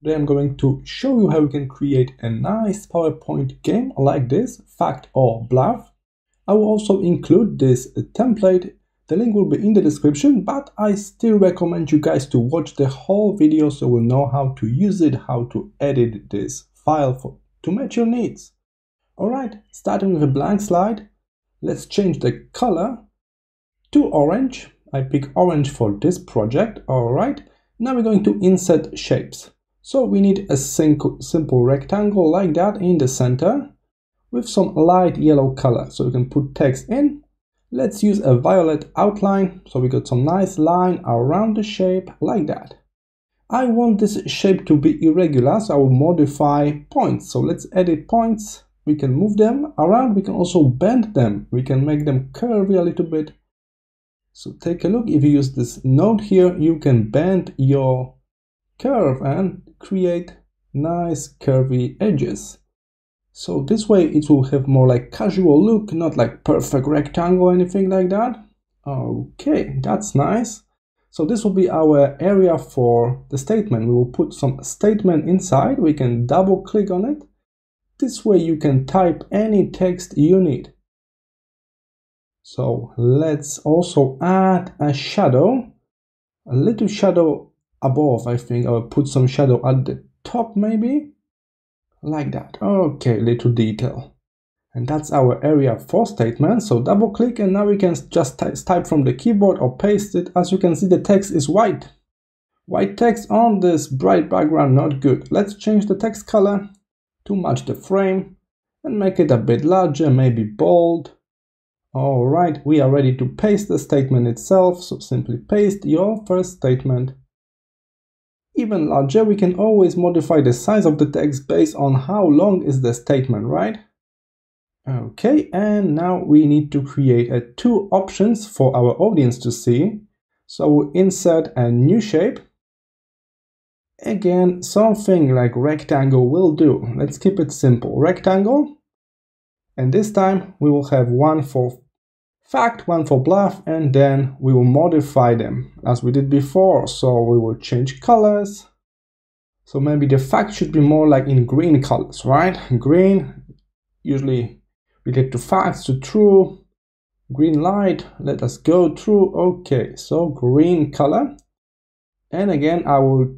Today I'm going to show you how you can create a nice PowerPoint game like this, fact or bluff. I will also include this template, the link will be in the description, but I still recommend you guys to watch the whole video so you'll know how to use it, how to edit this file for, to match your needs. Alright, starting with a blank slide, let's change the color to orange. I pick orange for this project, alright. Now we're going to insert shapes. So we need a simple rectangle like that in the center with some light yellow color. So we can put text in. Let's use a violet outline. So we got some nice line around the shape like that. I want this shape to be irregular, so I will modify points. So let's edit points. We can move them around. We can also bend them. We can make them curvy a little bit. So take a look. If you use this node here, you can bend your curve and create nice curvy edges. So this way it will have more like casual look, not like perfect rectangle or anything like that. Okay, that's nice. So this will be our area for the statement. We will put some statement inside. We can double click on it. This way you can type any text you need. So let's also add a shadow, a little shadow above I think I will put some shadow at the top maybe? Like that. Okay little detail. And that's our area 4 statement. So double click and now we can just type from the keyboard or paste it. As you can see the text is white. White text on this bright background not good. Let's change the text color to match the frame and make it a bit larger maybe bold. All right we are ready to paste the statement itself. So simply paste your first statement even larger, we can always modify the size of the text based on how long is the statement, right? Okay, and now we need to create two options for our audience to see. So we'll insert a new shape. Again, something like rectangle will do. Let's keep it simple. Rectangle. And this time we will have one for fact, one for bluff, and then we will modify them as we did before. So we will change colors. So maybe the fact should be more like in green colors, right? Green, usually related to facts, to true. Green light, let us go through. Okay, so green color. And again, I will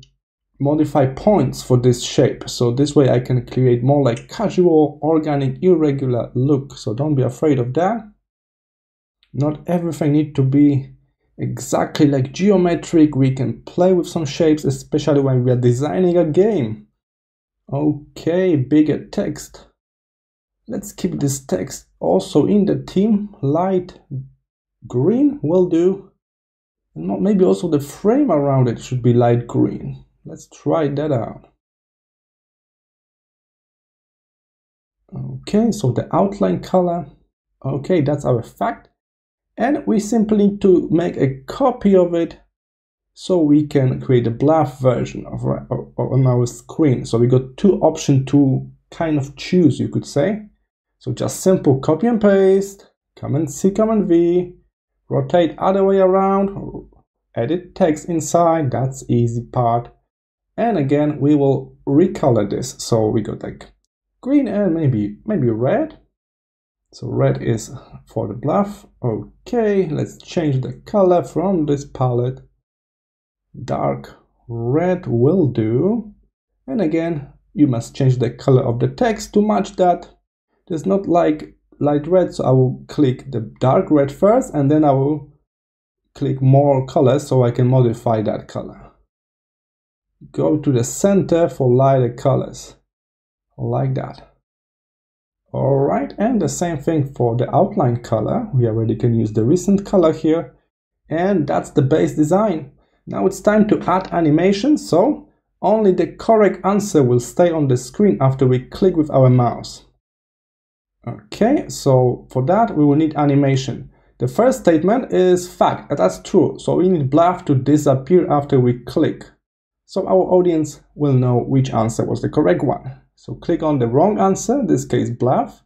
modify points for this shape. So this way I can create more like casual, organic, irregular look. So don't be afraid of that. Not everything need to be exactly like geometric. We can play with some shapes, especially when we are designing a game. Okay, bigger text. Let's keep this text also in the theme. Light green will do. And maybe also the frame around it should be light green. Let's try that out. Okay, so the outline color. Okay, that's our fact and we simply need to make a copy of it so we can create a bluff version of, of, on our screen. So we got two options to kind of choose, you could say. So just simple copy and paste, Command C, Command V, rotate other way around, edit text inside, that's easy part. And again, we will recolor this. So we got like green and maybe maybe red. So red is for the bluff. Okay, let's change the color from this palette. Dark red will do. And again, you must change the color of the text to match that. There's not like light red, so I will click the dark red first and then I will click more colors so I can modify that color. Go to the center for lighter colors, like that. Alright, and the same thing for the outline color. We already can use the recent color here. And that's the base design. Now it's time to add animation, so only the correct answer will stay on the screen after we click with our mouse. Okay, so for that we will need animation. The first statement is fact, that's true, so we need bluff to disappear after we click. So our audience will know which answer was the correct one. So click on the wrong answer, in this case bluff,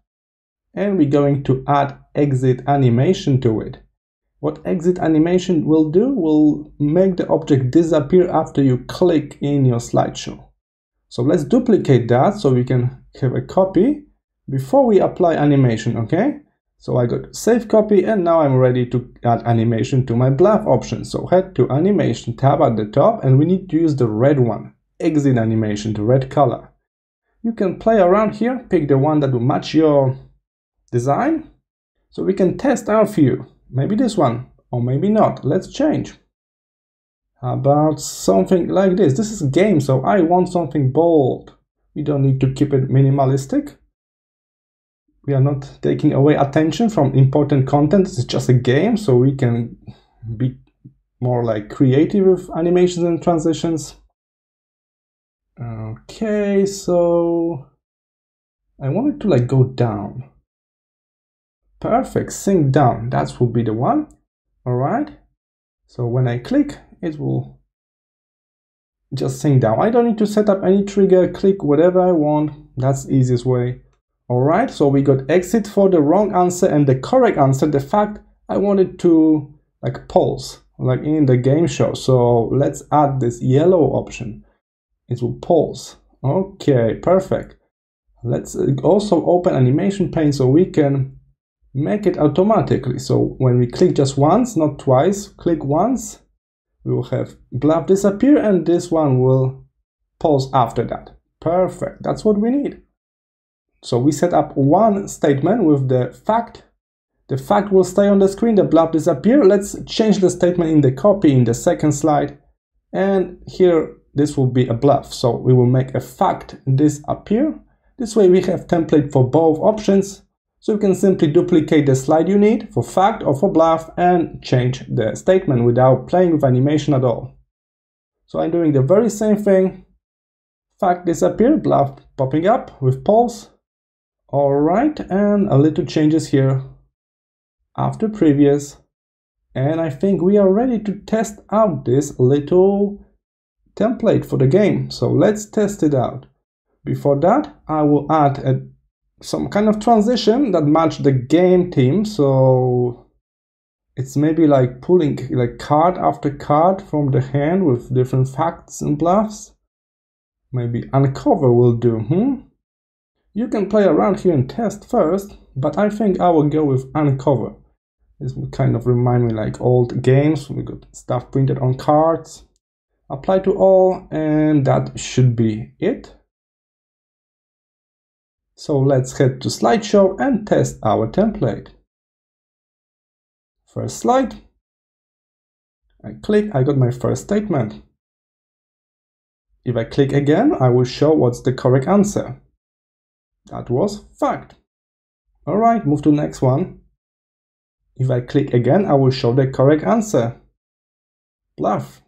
and we're going to add exit animation to it. What exit animation will do will make the object disappear after you click in your slideshow. So let's duplicate that so we can have a copy before we apply animation, okay? So I got save copy and now I'm ready to add animation to my bluff option. So head to animation tab at the top and we need to use the red one, exit animation, the red color. You can play around here, pick the one that will match your design. So we can test our view. Maybe this one, or maybe not. Let's change. How about something like this? This is a game, so I want something bold. We don't need to keep it minimalistic. We are not taking away attention from important content. It's just a game, so we can be more like creative with animations and transitions. Okay, so I want it to like go down. Perfect, sink down. That will be the one. All right. So when I click, it will just sink down. I don't need to set up any trigger, click whatever I want. That's easiest way. All right. So we got exit for the wrong answer and the correct answer. The fact I wanted to like pulse like in the game show. So let's add this yellow option it will pause. Okay, perfect. Let's uh, also open animation pane so we can make it automatically. So when we click just once, not twice, click once, we will have bluff disappear and this one will pause after that. Perfect, that's what we need. So we set up one statement with the fact. The fact will stay on the screen, the bluff disappear. Let's change the statement in the copy in the second slide. And here this will be a bluff. So we will make a fact disappear. This way we have template for both options. So you can simply duplicate the slide you need for fact or for bluff and change the statement without playing with animation at all. So I'm doing the very same thing. Fact disappear, bluff popping up with pulse. Alright, and a little changes here after previous. And I think we are ready to test out this little template for the game. So let's test it out. Before that, I will add a, some kind of transition that match the game theme. So it's maybe like pulling like card after card from the hand with different facts and bluffs. Maybe uncover will do, hmm? You can play around here and test first, but I think I will go with uncover. This kind of remind me like old games. We got stuff printed on cards apply to all and that should be it. So let's head to slideshow and test our template. First slide. I click, I got my first statement. If I click again, I will show what's the correct answer. That was fact. Alright, move to next one. If I click again, I will show the correct answer. Bluff.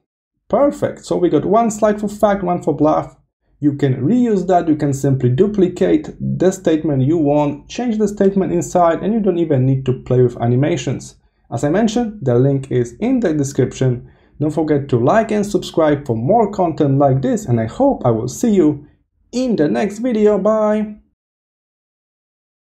Perfect. So we got one slide for fact, one for bluff. You can reuse that. You can simply duplicate the statement you want, change the statement inside, and you don't even need to play with animations. As I mentioned, the link is in the description. Don't forget to like and subscribe for more content like this, and I hope I will see you in the next video. Bye!